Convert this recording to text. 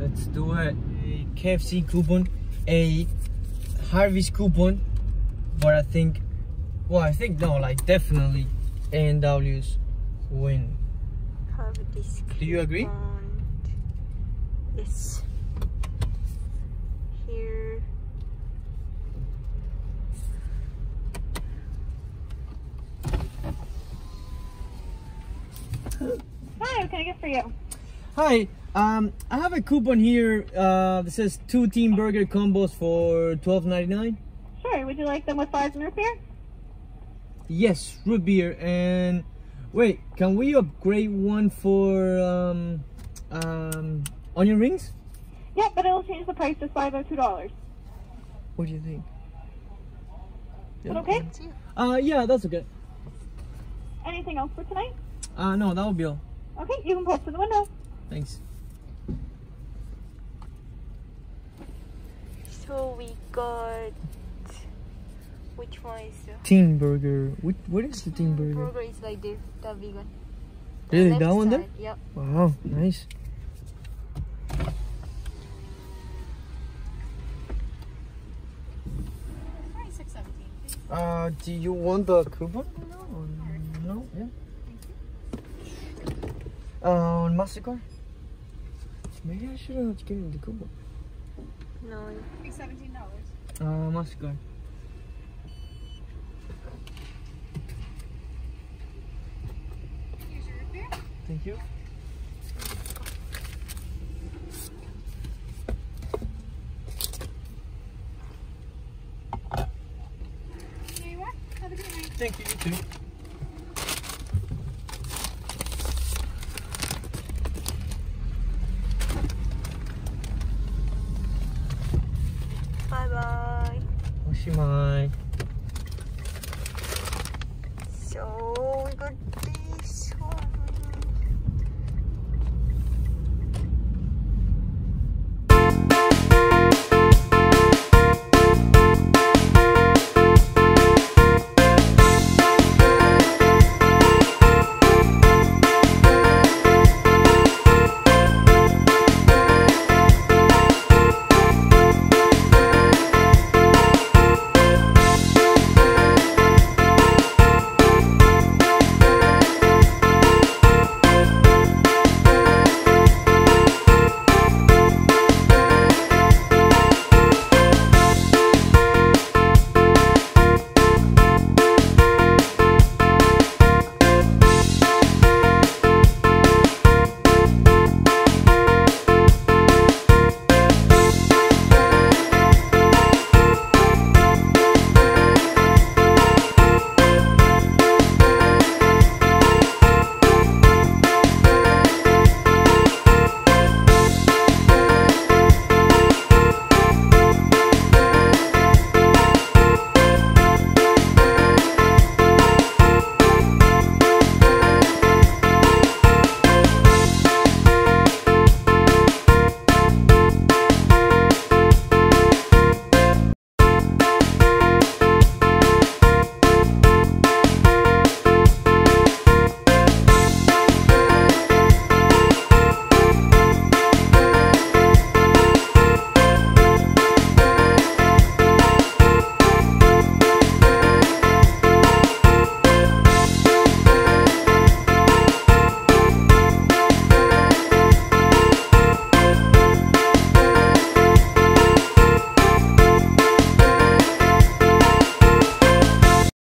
Let's do it. A KFC coupon, a Harvey's coupon, but I think, well, I think no, like definitely A&W's win. Have this Do you agree? Yes. Here. Hi, what can I get for you? Hi, um, I have a coupon here uh, that says two Teen Burger combos for twelve ninety nine. Sure. Would you like them with fries and root beer? Yes, root beer and wait, can we upgrade one for um, um, onion rings? Yeah, but it'll change the price just by about two dollars. What do you think? Is that okay? Uh, yeah, that's okay. Anything else for tonight? Uh, no, that will be all. Okay, you can post to the window. Thanks. So we got. Which one is the Teen Burger. What, what is the Teen Burger? burger? is like this, the vegan. The Really, left that one there? Yep. Wow, nice. Uh, do you want the coupon? No, no, yeah. Uh, on Mastercard? Maybe I should have given the coupon. No. Seventeen dollars. Uh, Mastercard. Here's your root beer. Thank you. Here you are. Have a good night. Thank you, you too. バイおしまい。